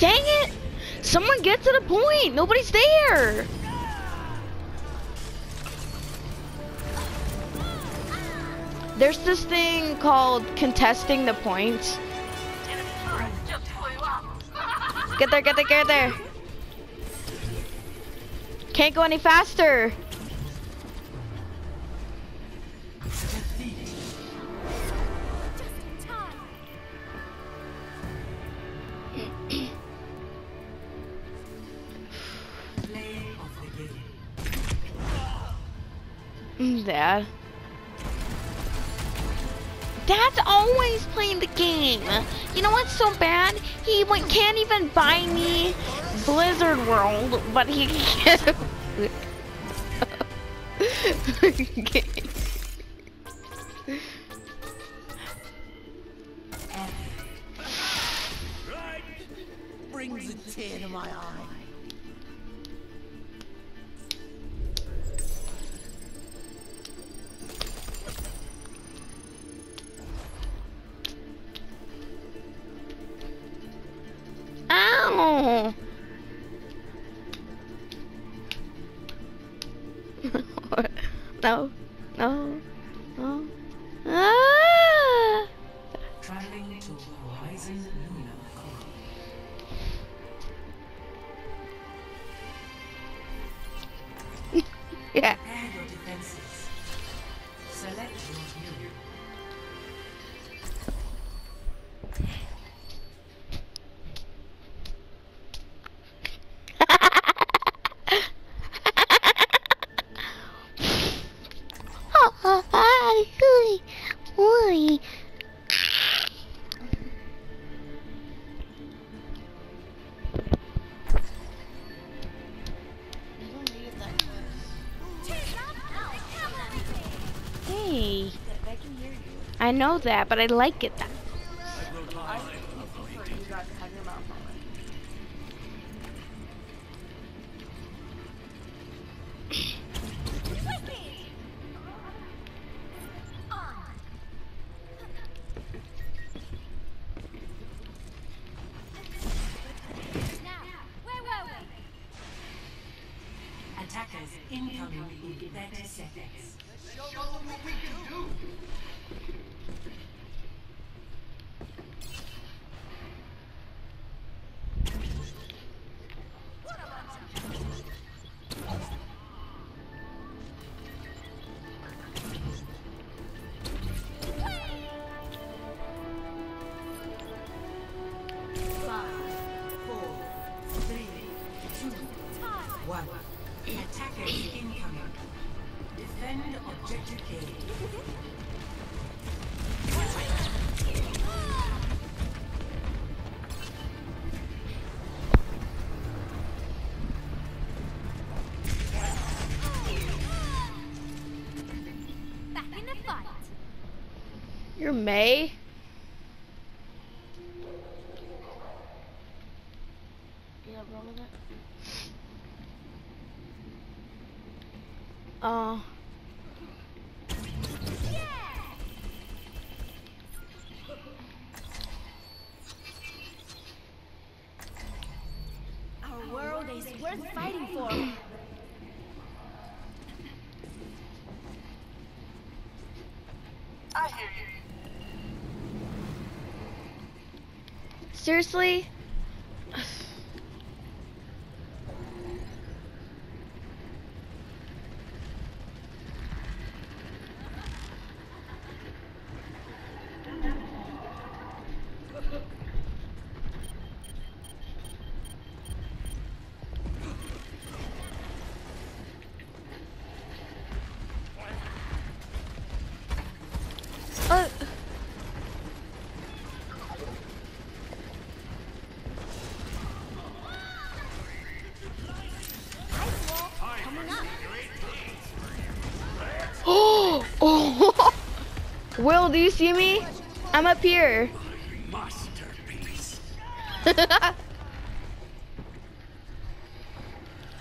Dang it! Someone get to the point! Nobody's there! There's this thing called contesting the points. Get there, get there, get there. Can't go any faster. Dad's always playing the game. You know what's so bad? He like, can't even buy me Blizzard World, but he can. Yeah. Know that, but I like it that. You're Mei. Oh. Our world is worth fighting for. Seriously? do you see me? I'm up here.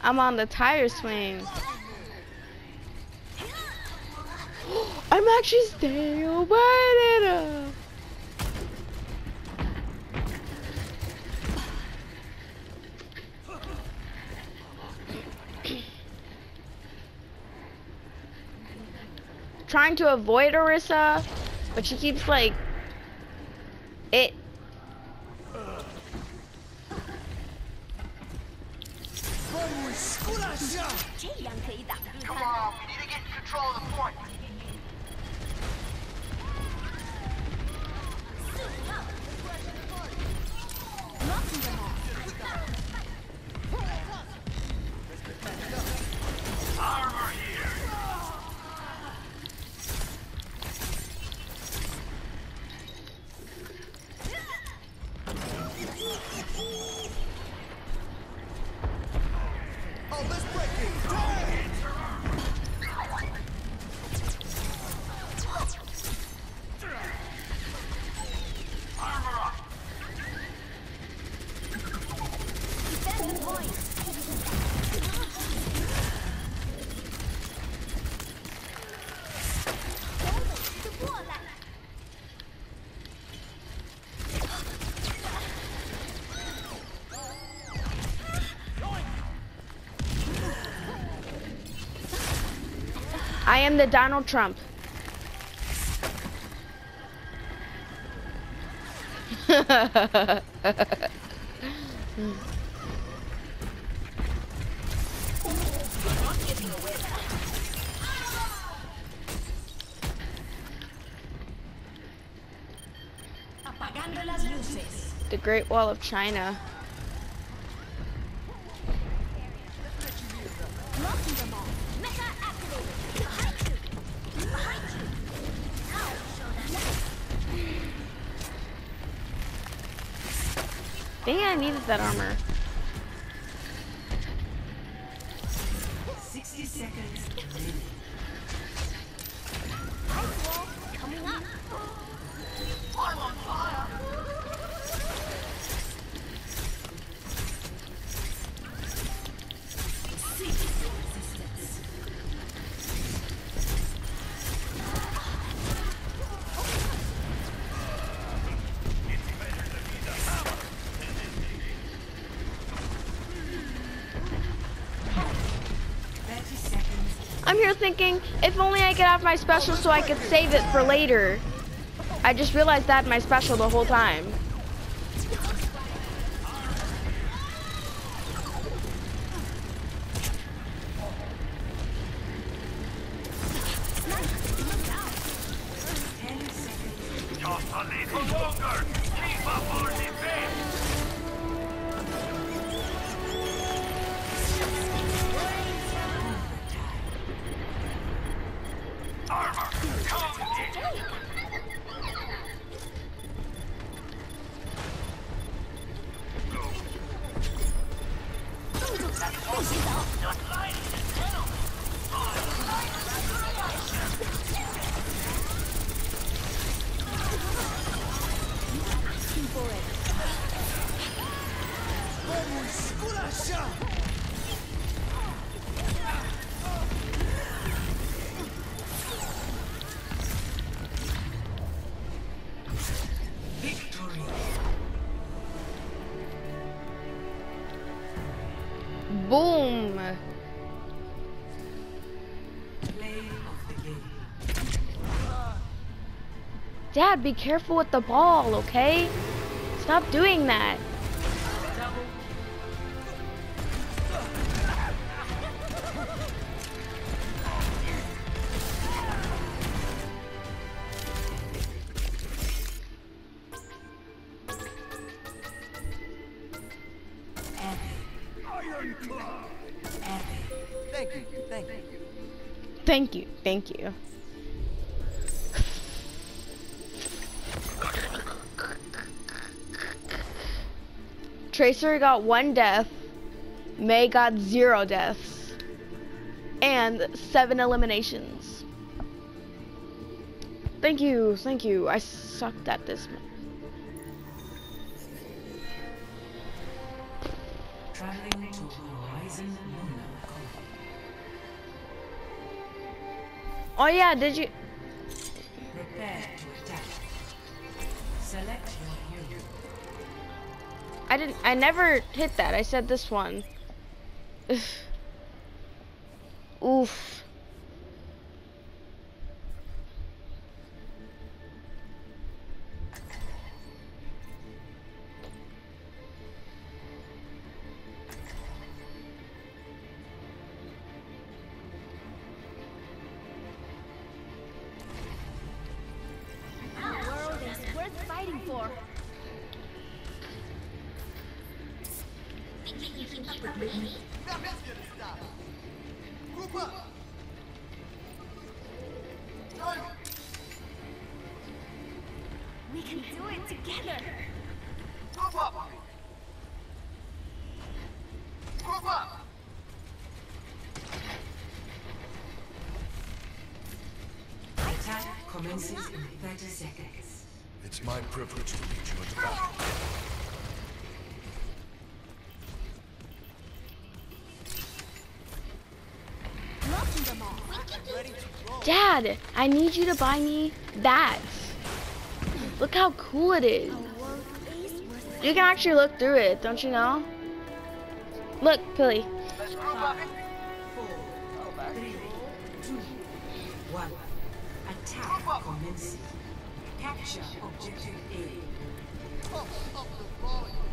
I'm on the tire swing. I'm actually staying away. trying to avoid Orisa. But she keeps like it Come on, we need to get control of the point. Armor here. Am the Donald Trump. The Great Wall of China. That armor. I'm here thinking, if only I could have my special so I could save it for later. I just realized that my special the whole time. Dad, be careful with the ball, okay? Stop doing that. Double. Epic. Ironclad. Epic. Thank you, thank you. Thank you, thank you. Tracer got one death. Mei got zero deaths. And seven eliminations. Thank you, thank you. I sucked at this. Traveling to Horizon Lunar Oh yeah, did you? I didn't. I never hit that. I said this one. Oof. It's my privilege to lead you into battle. Knocking. Dad, I need you to buy me that. Look how cool it is. World ace worth You can actually look through it, don't you know? Look, Pilly. Let's group up! Four, three, two, one. Attack commencing. Capture objective A. Pump up the volume!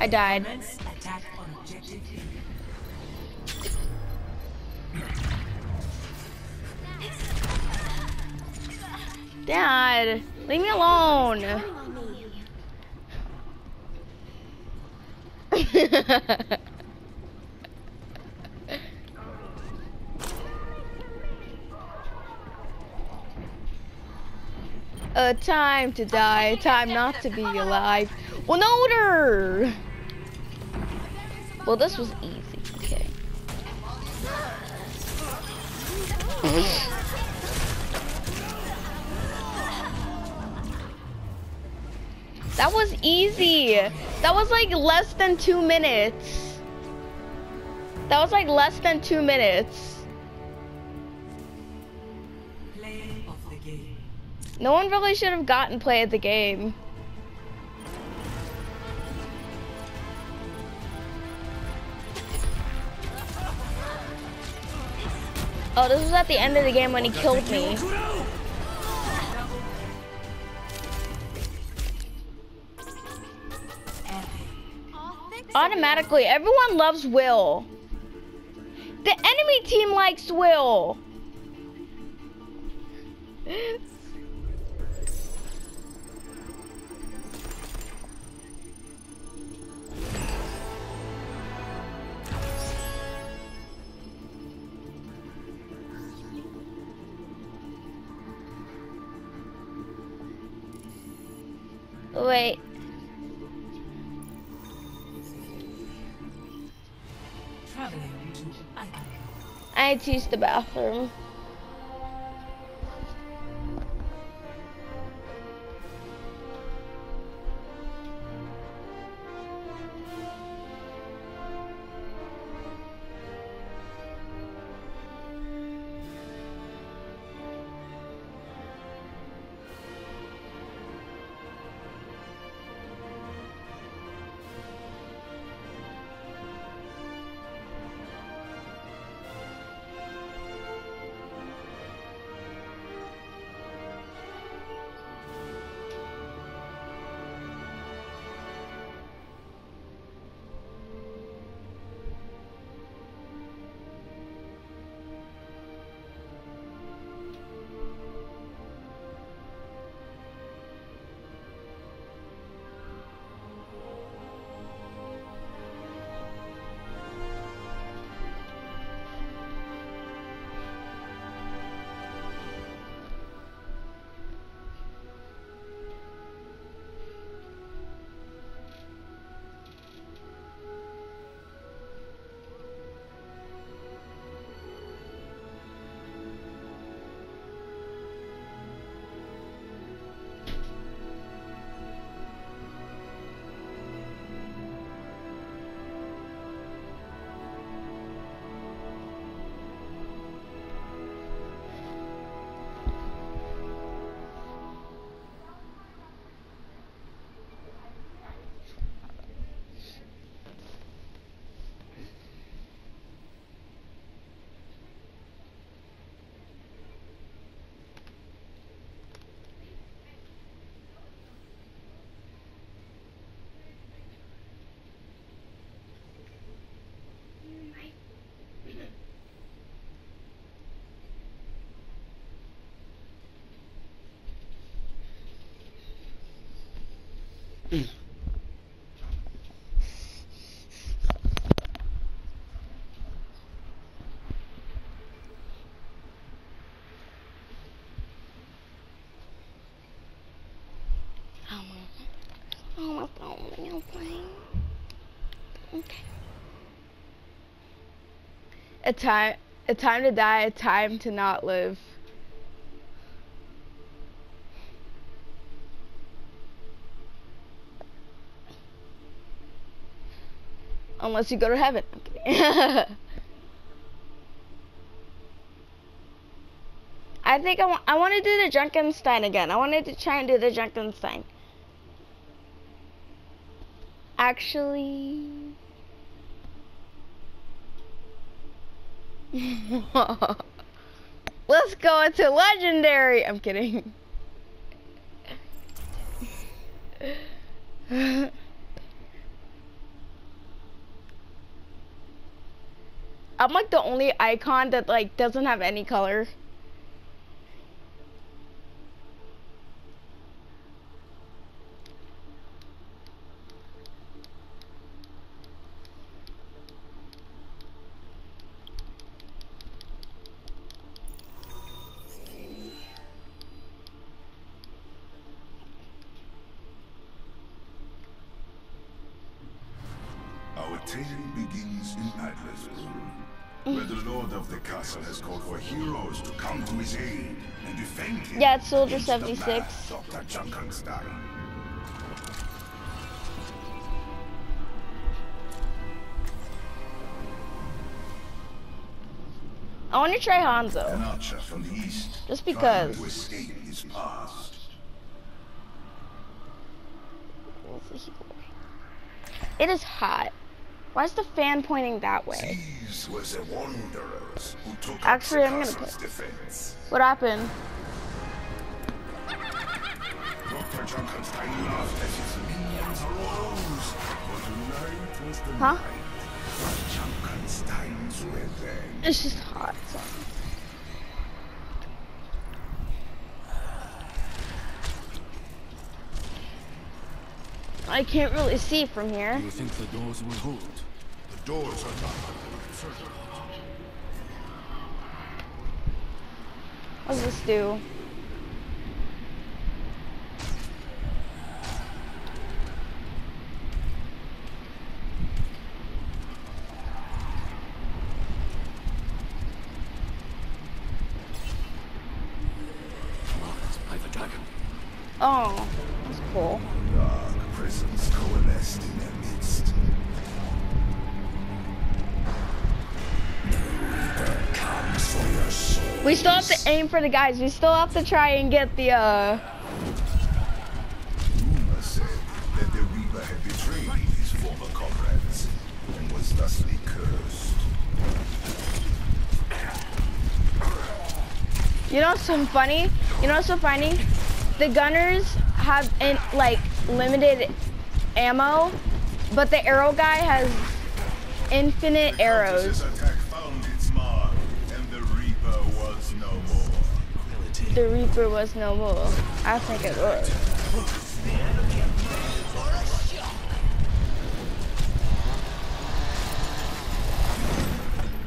I died. Dad, leave me alone. A time to die, time not to be alive. One order! Well, this was easy, okay. That was easy. That was like less than two minutes. That was like less than two minutes. Play of the game. No one really should have gotten play of the game. Oh, this was at the end of the game when he killed me. Automatically, everyone loves Will. The enemy team likes Will. I use the bathroom. A time, a time to die, a time to not live. Unless you go to heaven. I think I want, I want to do the Junkenstein again. I wanted to try and do the Junkenstein. Actually. Let's go into legendary. I'm kidding. I'm like the only icon that like doesn't have any color. Soldier 76. mad Dr. Junkenstein. I want to try Hanzo. An archer from the east. Just because. to escape his past. It is hot. Why is the fan pointing that way? These were the wanderers who took Actually, I'm gonna put- defense. What happened? Huh? night of Junkenstein's revenge. It's just hot. so- I can't really see from here. You think the doors will hold? The doors are not certain. What does this do? Oh, that's cool. Dark prisons coalesced in their midst. Comes for your soul. We still have to aim for the guys. We still have to try and get the uh. Rumor said that the Reaper had betrayed his former comrades and was thusly cursed. You know what's so funny? You know what's so funny? The gunners have in like limited ammo, but the arrow guy has infinite arrows. Mark, the Reaper was no more. The Reaper was no more. I think it was.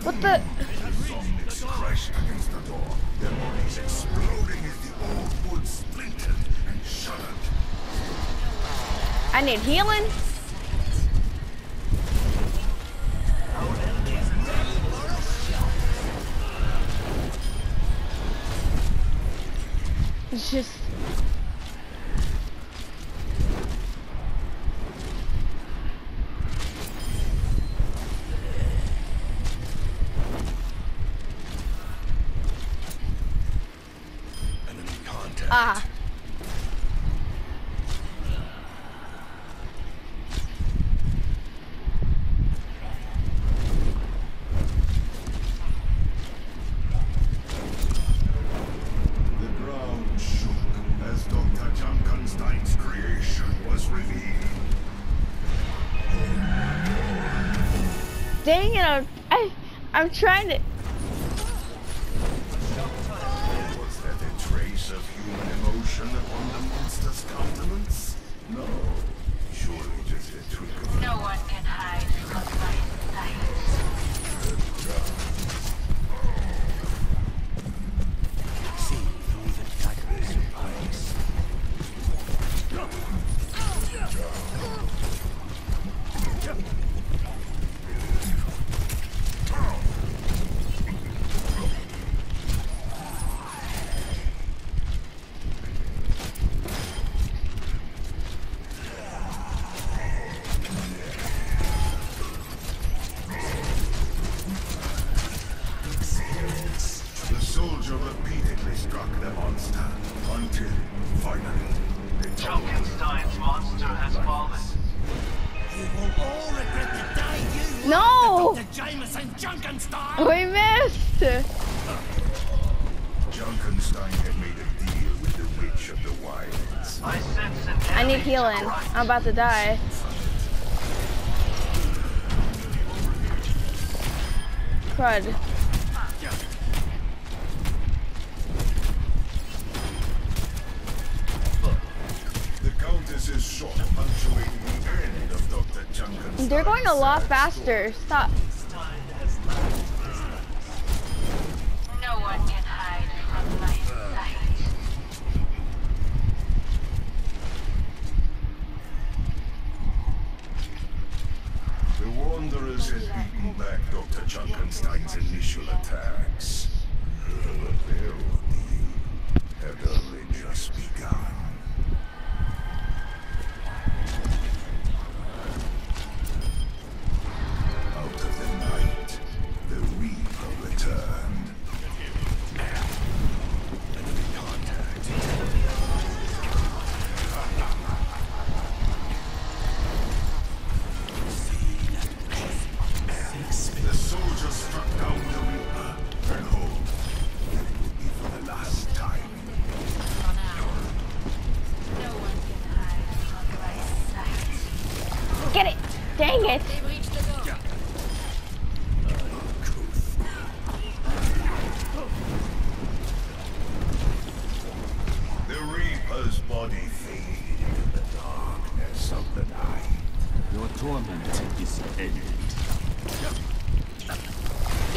What the? I need healing. It's just. Trying to. monster until, finally, the Frankenstein's monster has fallen. You will all regret the day you No! Jamison Junkenstein! We missed! Junkenstein had made a deal with the Witch of the Wilds. I, I need healing. I'm about to die. Crud. They're going a lot faster. Stop.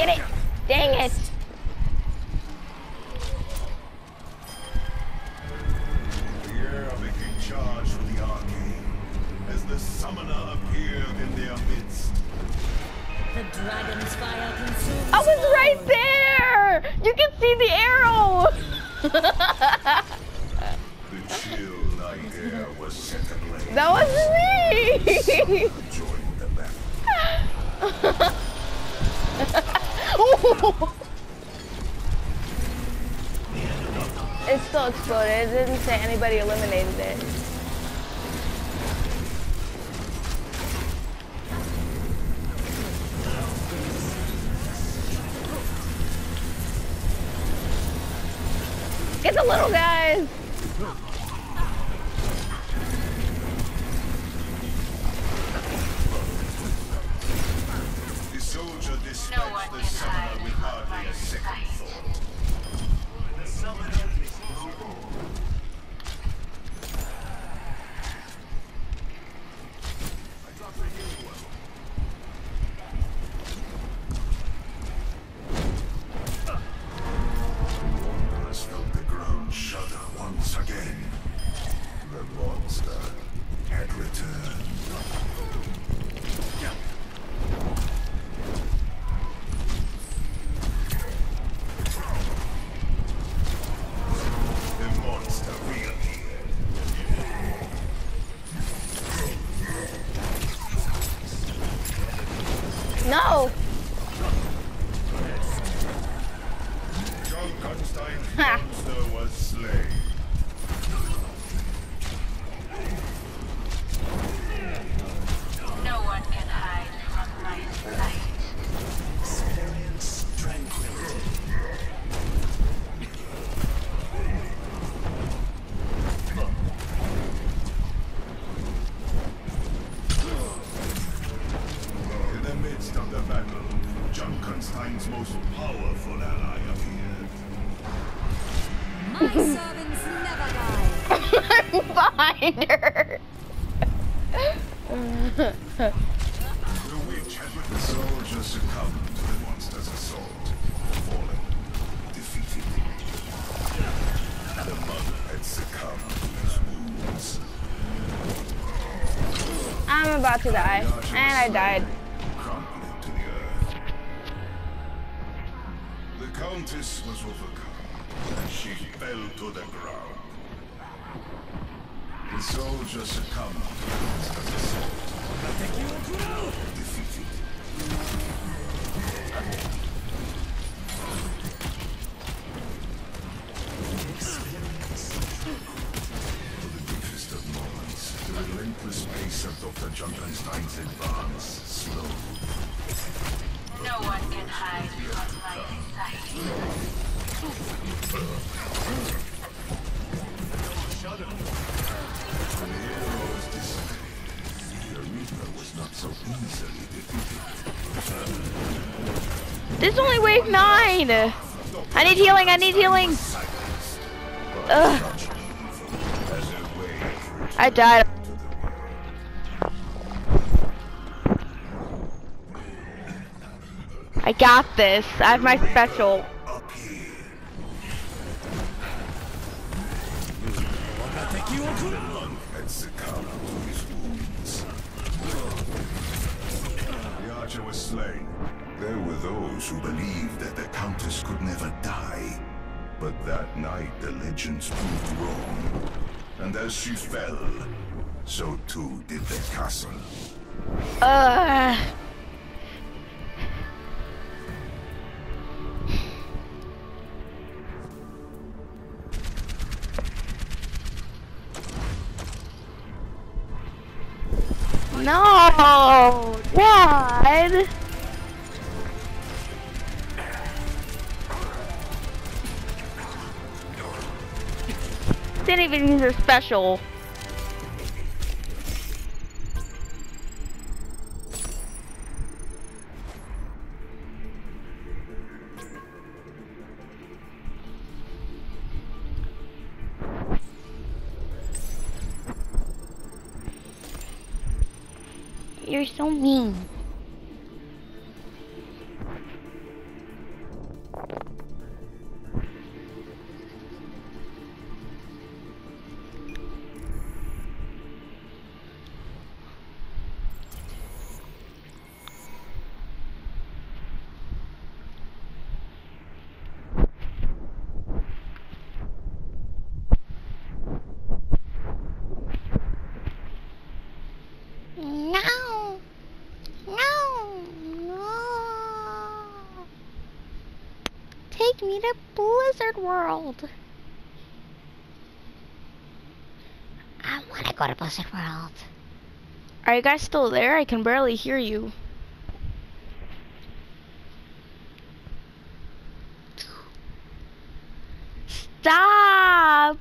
get it. Dang it. little I need healing. I need healing. Ugh. I died. I got this. I have my special. Those who believed that the Countess could never die. But that night the legends proved wrong. And as she fell, so too did the castle. Ugh. Her special. You're so mean. World. I want to go to Blizzard World. Are you guys still there? I can barely hear you. Stop!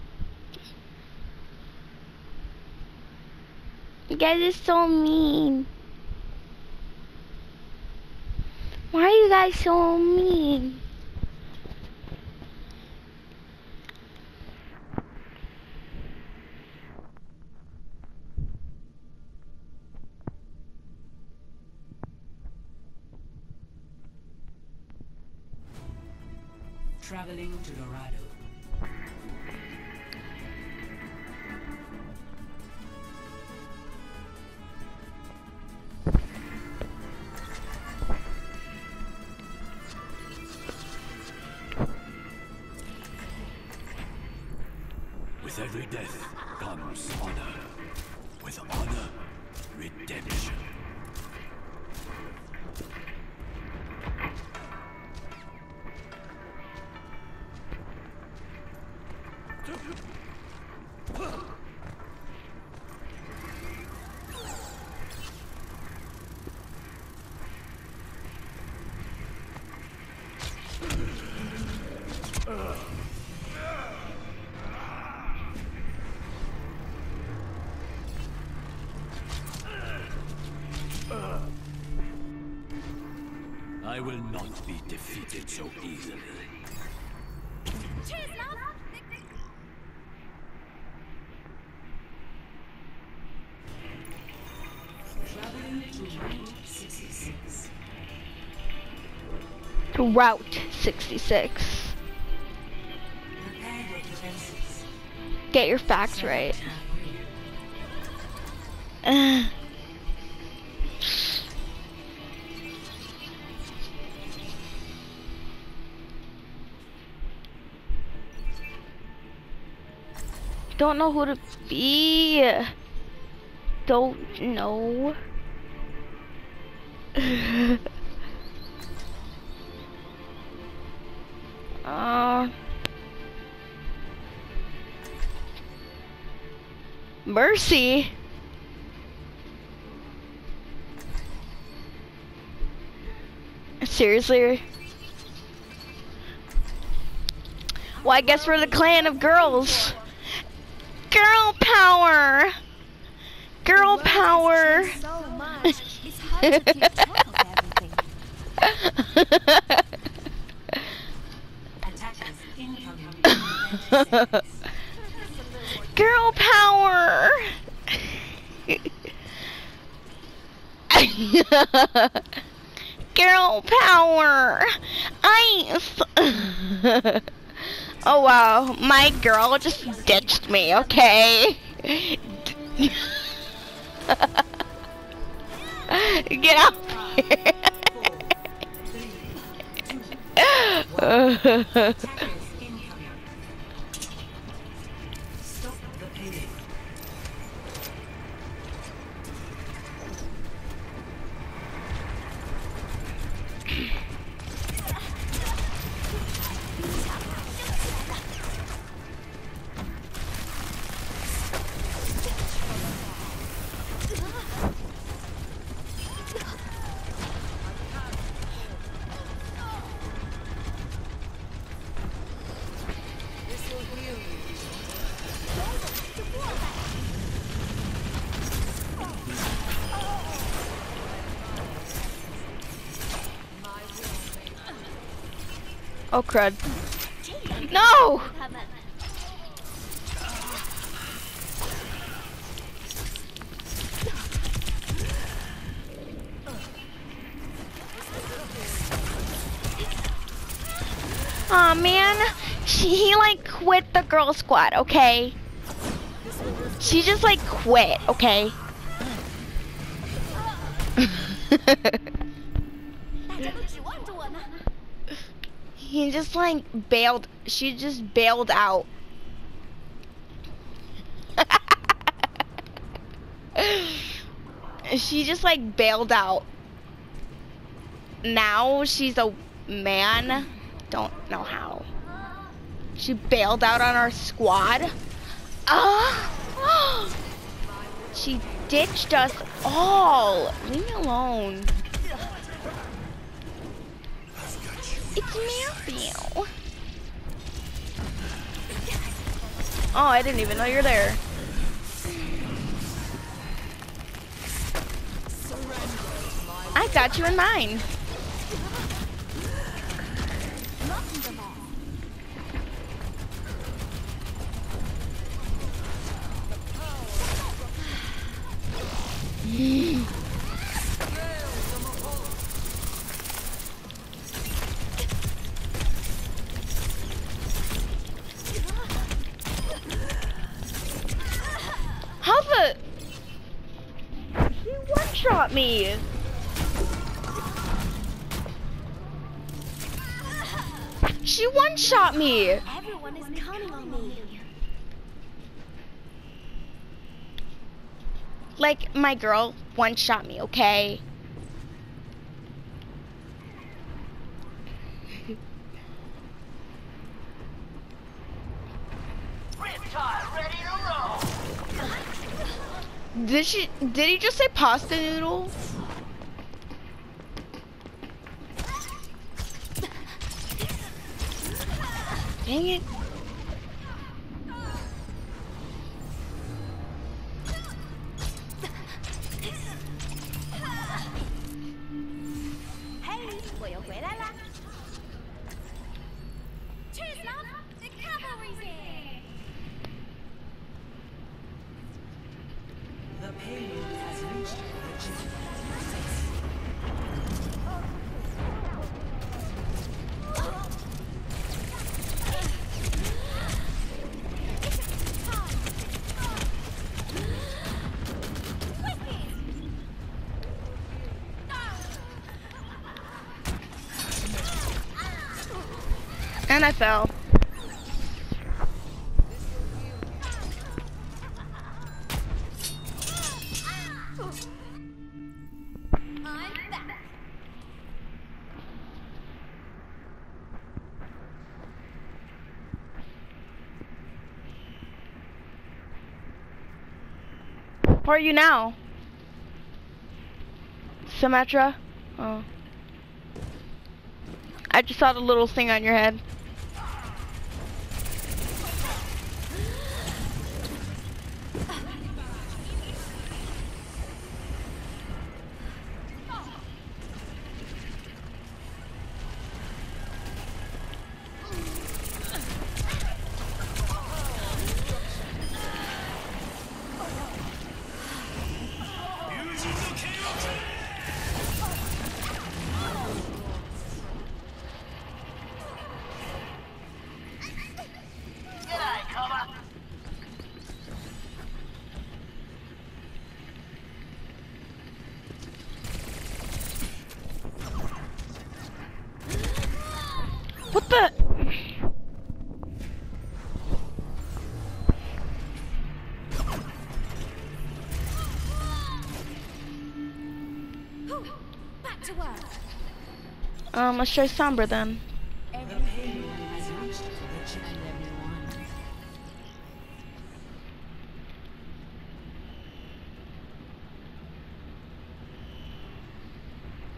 You guys are so mean. Why are you guys so mean? Traveling to Dorado. To Route 66. Prepare your defenses. Get your facts right. Don't know who to be. Don't know. mercy. Seriously? Well, I guess we're the clan of girls. Girl power! Girl power! Girl power! Girl power! Ice! oh wow, my girl just ditched me, okay? Get out oh crud. No! Aw man, she, he like quit the girl squad, okay? She just like quit, okay? just like bailed, she just bailed out. she just like bailed out. Now she's a man. Don't know how. She bailed out on our squad. Ah! she ditched us all. Leave me alone. It's Matthew. Oh, I didn't even know you're there. I got you in mine. Knocking them off. How the? She one shot me. She one shot me. Everyone is counting on me. Like my girl one shot me, okay? Did she? Did he just say pasta noodle? Dang it. I fell. Where are you now? Symmetra? Oh. I just saw the little thing on your head. Um, let's try Sombra then.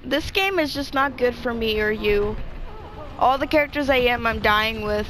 This game is just not good for me or you. All the characters I am, I'm dying with.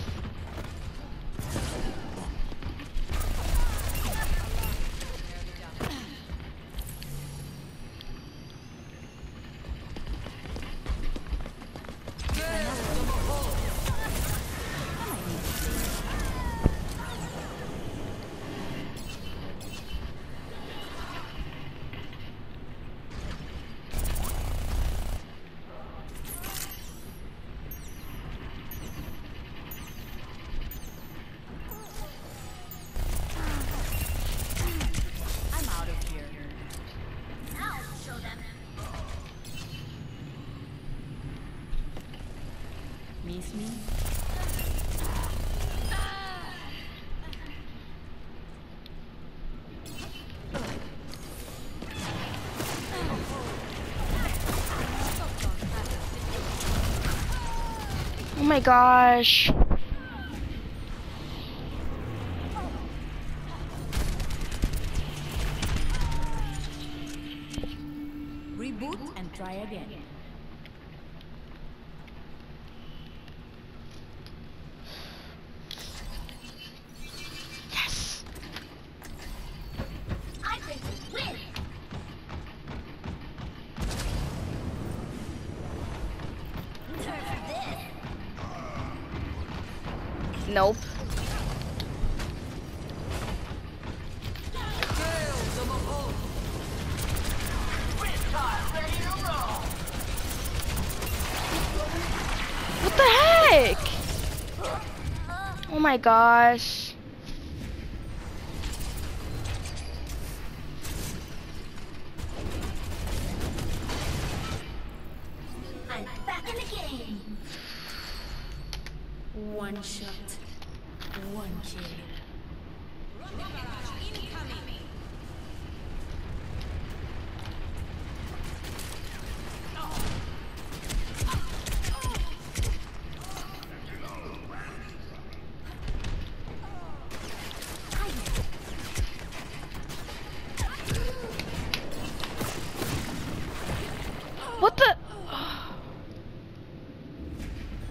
gosh. my gosh.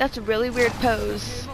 That's a really weird pose.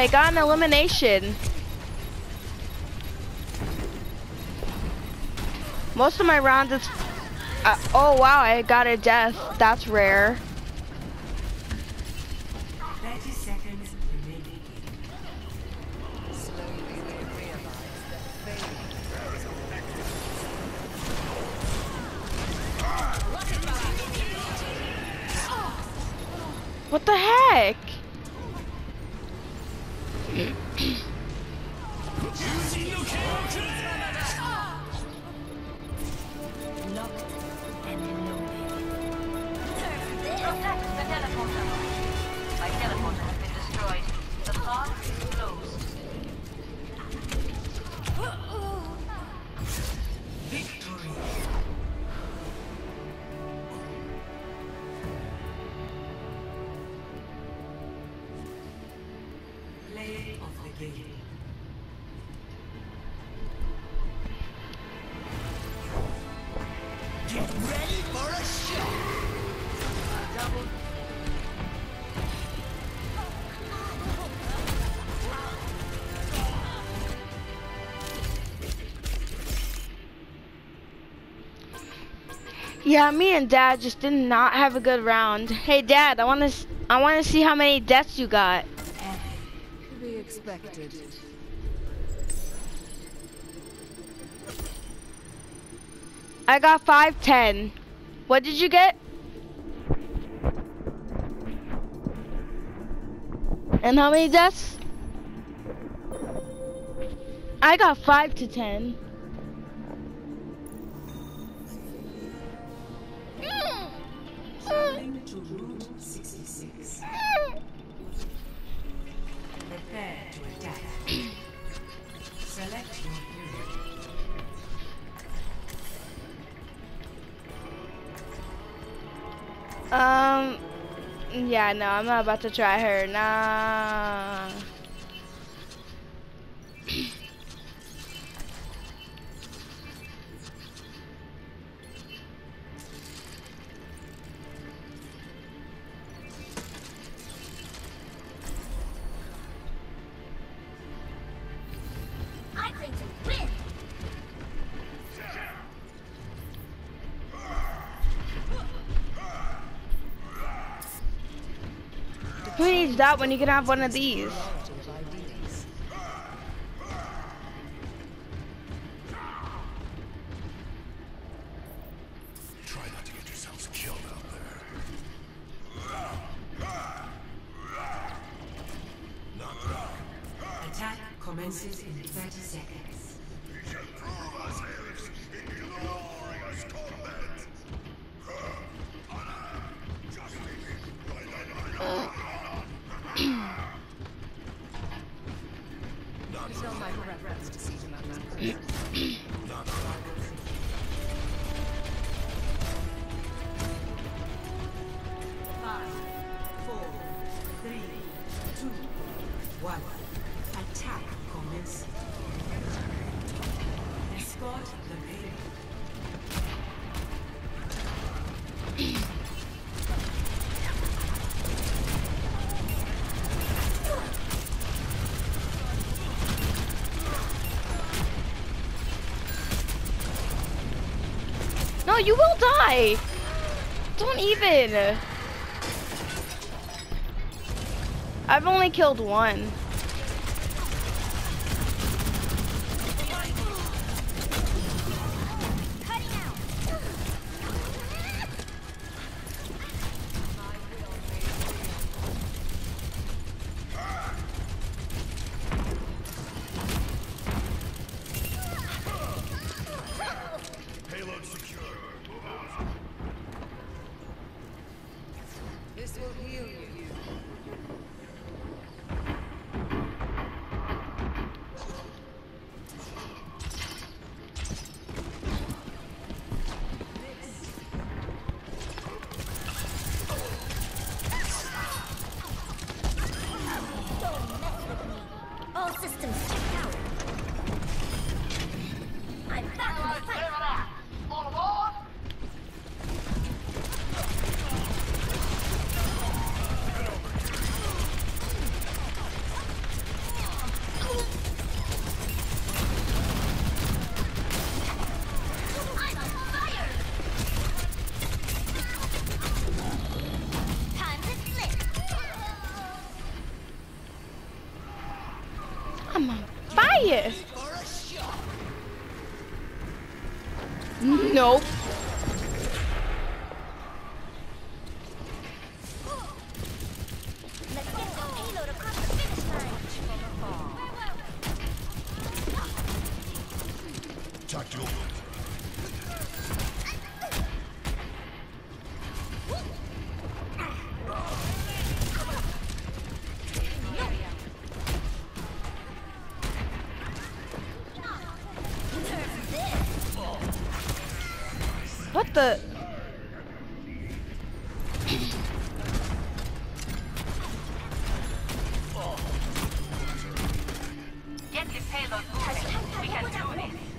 I got an elimination. Most of my rounds, it's. Uh, oh wow, I got a death. That's rare. 30 seconds remaining. What the heck? Yeah, me and Dad just did not have a good round. Hey, Dad, I want to I want to see how many deaths you got. To be expected. I got 510. What did you get? And how many deaths? I got 5 to 10. Um, yeah, no, I'm not about to try her. Nah. That when you can have one of these? You will die. Don't even. I've only killed one. Payload moving. We can do this.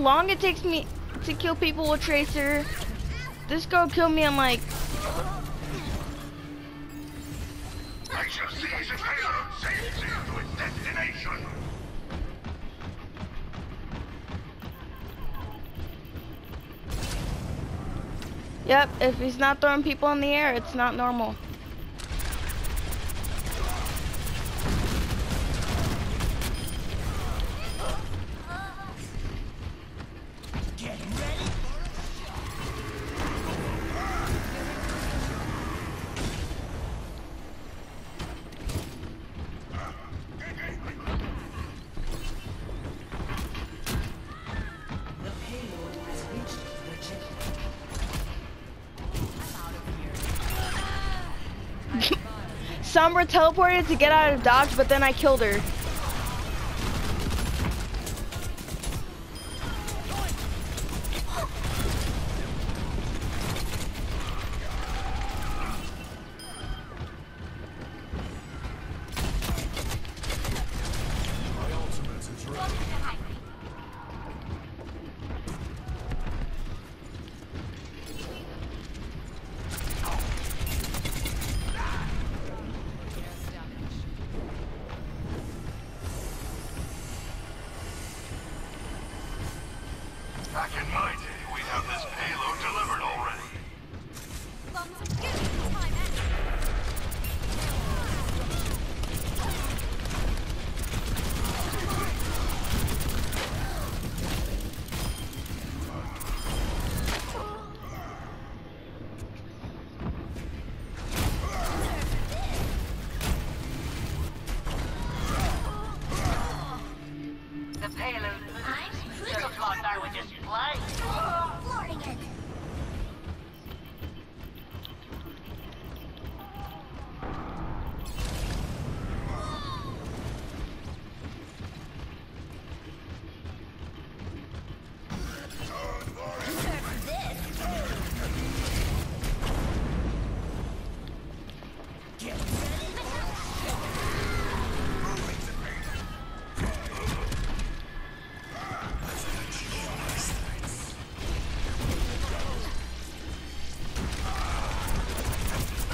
Long it takes me to kill people with Tracer? This girl killed me I'm destination. Yep, if he's not throwing people in the air, it's not normal. Teleported to get out of dodge, but then I killed her.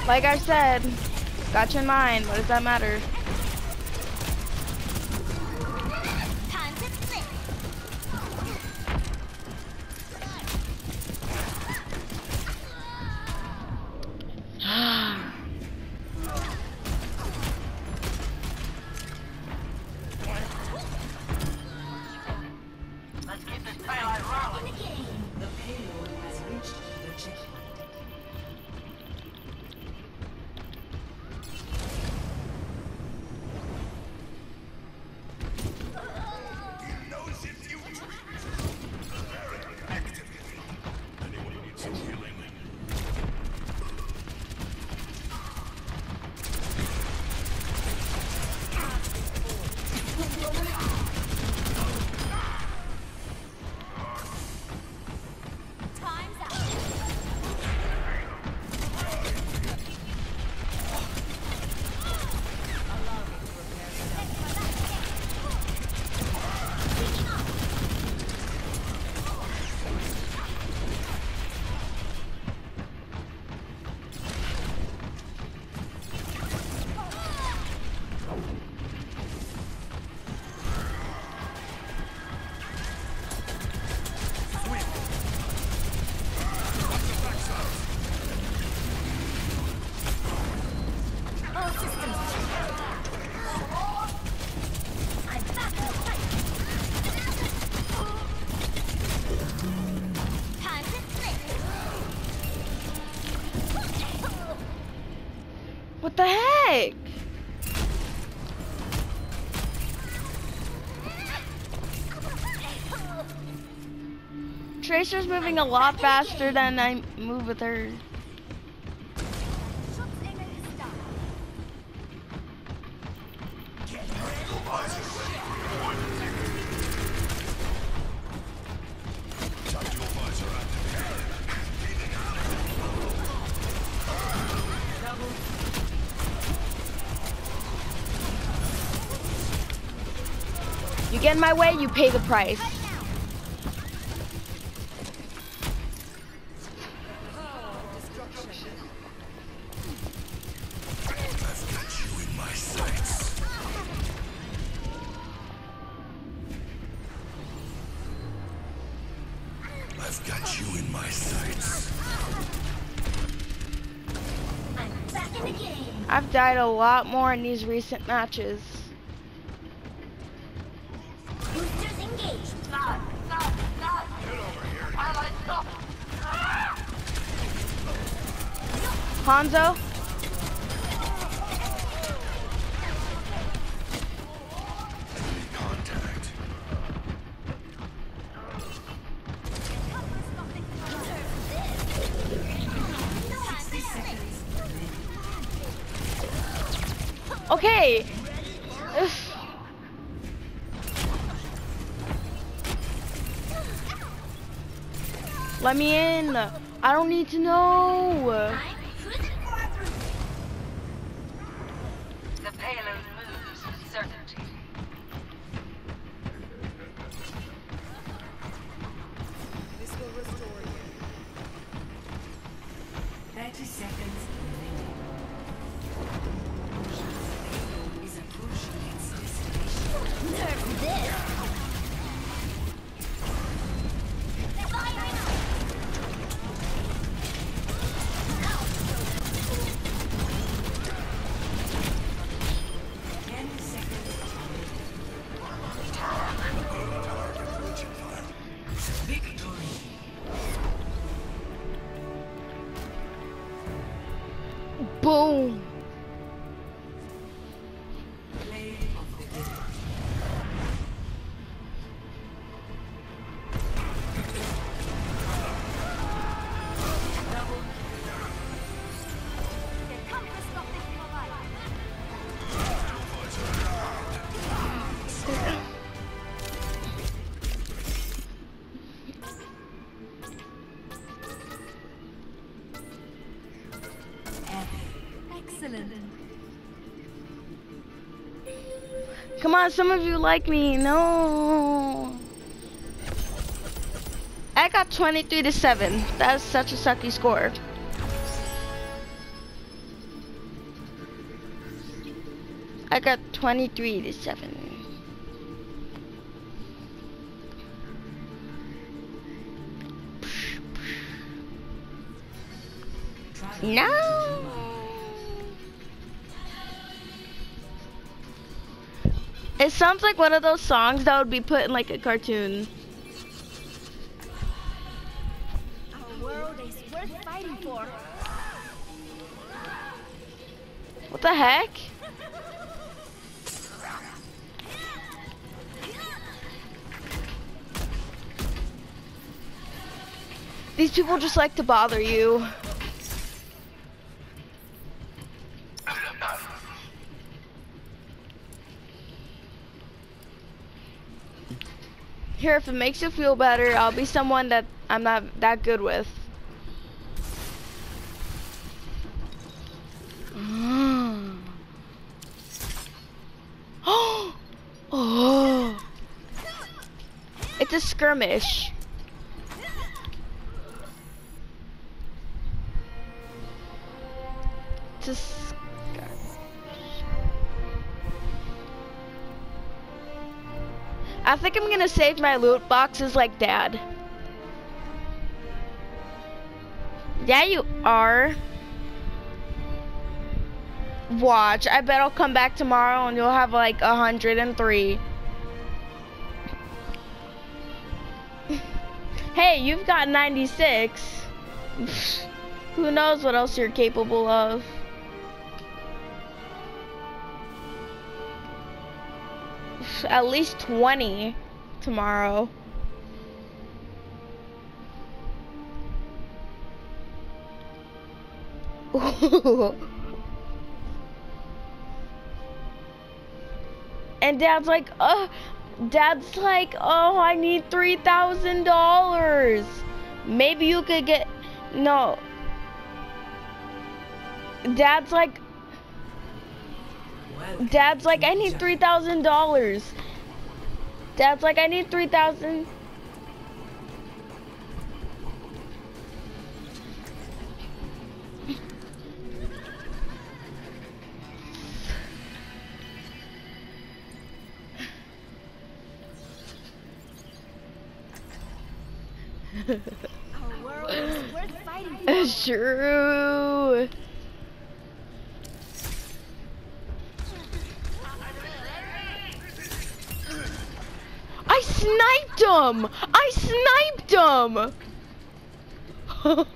Like I said, got you in mind. What does that matter? Tracer's moving a lot faster than I move with her. You get in my way, you pay the price. Died a lot more in these recent matches. Hanzo? Need to know. Boom. Some of you like me. No. I got 23 to 7. That's such a sucky score. I got 23 to 7. Sounds like one of those songs that would be put in like a cartoon. What the heck? These people just like to bother you. If it makes you feel better, I'll be someone that I'm not that good with. oh. It's a skirmish. It's a I think I'm gonna save my loot boxes like dad. Yeah, you are. Watch, I bet I'll come back tomorrow and you'll have like a hundred and three. hey, you've got 96. Who knows what else you're capable of? At least 20 tomorrow. and dad's like, uh, dad's like, oh, I need $3,000. Maybe you could get, no. Dad's like, Dad's like, I need three thousand dollars. Dad's like, I need three thousand. Our world is worth fighting for. It's true. I sniped him! I sniped him!